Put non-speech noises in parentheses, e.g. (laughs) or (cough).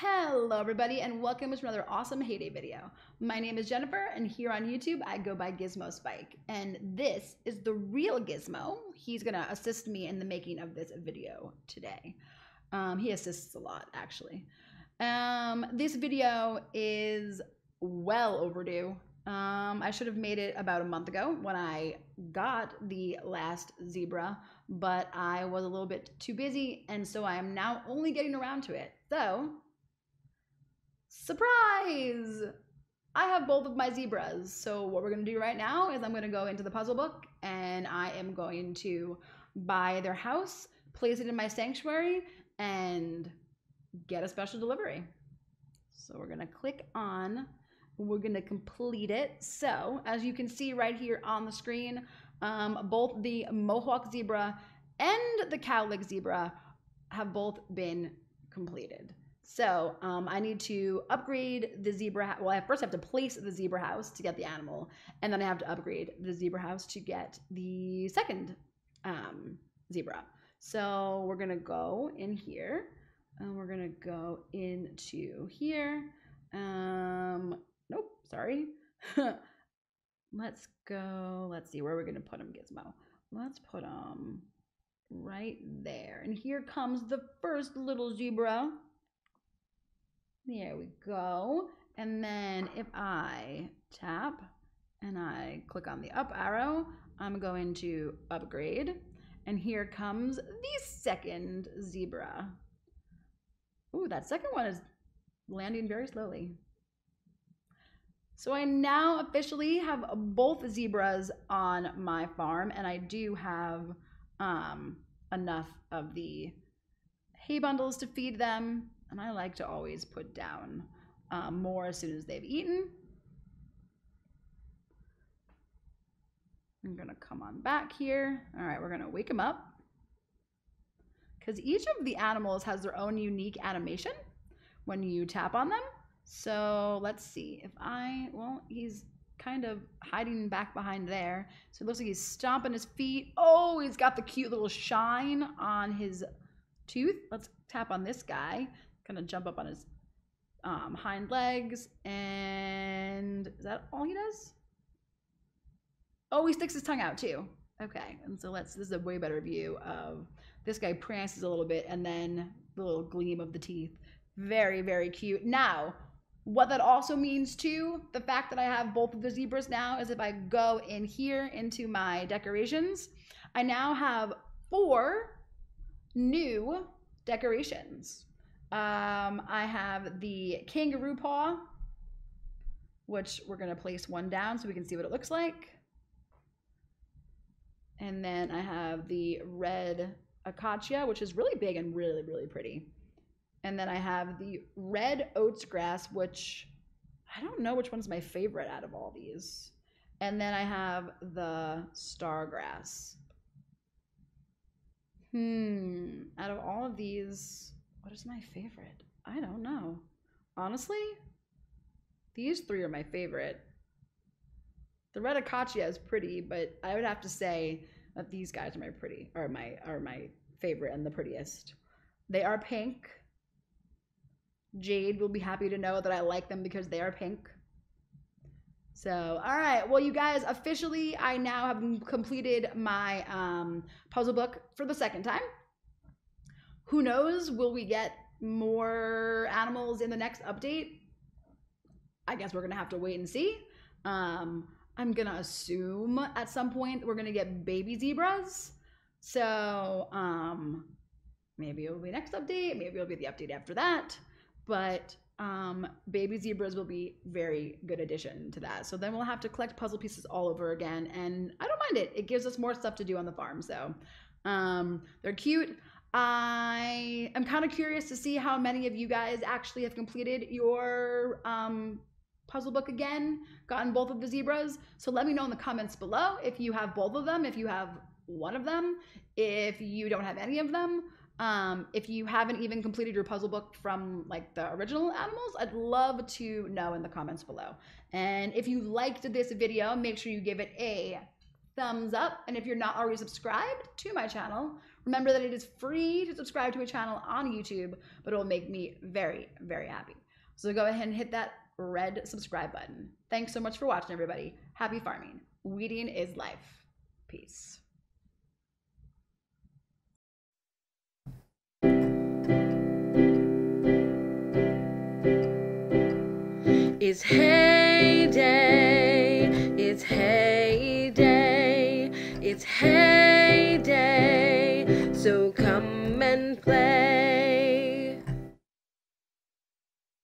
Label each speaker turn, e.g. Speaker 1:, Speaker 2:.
Speaker 1: Hello everybody and welcome to another awesome Hay Day video. My name is Jennifer and here on YouTube I go by Gizmo Spike and this is the real Gizmo. He's gonna assist me in the making of this video today. Um, he assists a lot actually. Um, this video is well overdue. Um, I should have made it about a month ago when I got the last zebra, but I was a little bit too busy and so I am now only getting around to it. So Surprise! I have both of my zebras. So what we're to do right now is I'm to go into the puzzle book and I am going to buy their house, place it in my sanctuary, and get a special delivery. So we're to click on, we're to complete it. So as you can see right here on the screen, um, both the Mohawk zebra and the cowlick zebra have both been completed. So um, I need to upgrade the zebra. Well, I first have to place the zebra house to get the animal, and then I have to upgrade the zebra house to get the second um, zebra. So we're gonna go in here, and we're gonna go into here. Um, nope, sorry. (laughs) let's go. Let's see where we're gonna put him, Gizmo. Let's put him right there. And here comes the first little zebra. There we go. And then if I tap and I click on the up arrow, I'm going to upgrade. And here comes the second zebra. Ooh, that second one is landing very slowly. So I now officially have both zebras on my farm and I do have um, enough of the hay bundles to feed them and I like to always put down um, more as soon as they've eaten. I'm gonna come on back here. All right, we're gonna wake them up because each of the animals has their own unique animation when you tap on them. So let's see if I, well, he's kind of hiding back behind there. So it looks like he's stomping his feet. Oh, he's got the cute little shine on his tooth. Let's tap on this guy kind of jump up on his um, hind legs. And is that all he does? Oh, he sticks his tongue out too. Okay, and so let's, this is a way better view of this guy prances a little bit and then the little gleam of the teeth. Very, very cute. Now, what that also means too, the fact that I have both of the zebras now is if I go in here into my decorations, I now have four new decorations. Um, I have the kangaroo paw, which we're going to place one down so we can see what it looks like. And then I have the red acacia, which is really big and really, really pretty. And then I have the red oats grass, which I don't know which one's my favorite out of all these. And then I have the star grass. Hmm, out of all of these, what is my favorite? I don't know. Honestly, these three are my favorite. The red acacia is pretty, but I would have to say that these guys are my pretty are my are my favorite and the prettiest. They are pink. Jade will be happy to know that I like them because they are pink. So, all right. Well, you guys, officially, I now have completed my um, puzzle book for the second time who knows? Will we get more animals in the next update? I guess we're gonna have to wait and see. Um, I'm gonna assume at some point we're gonna get baby zebras. So um, maybe it'll be next update. Maybe it'll be the update after that. But um, baby zebras will be very good addition to that. So then we'll have to collect puzzle pieces all over again, and I don't mind it. It gives us more stuff to do on the farm. So um, they're cute. I am kind of curious to see how many of you guys actually have completed your um, puzzle book again, gotten both of the zebras. So let me know in the comments below if you have both of them, if you have one of them, if you don't have any of them. Um, if you haven't even completed your puzzle book from like the original animals, I'd love to know in the comments below. And if you liked this video, make sure you give it a thumbs up. And if you're not already subscribed to my channel, remember that it is free to subscribe to a channel on YouTube, but it will make me very, very happy. So go ahead and hit that red subscribe button. Thanks so much for watching, everybody. Happy farming. Wheating is life. Peace.
Speaker 2: It's Hay Day, it's.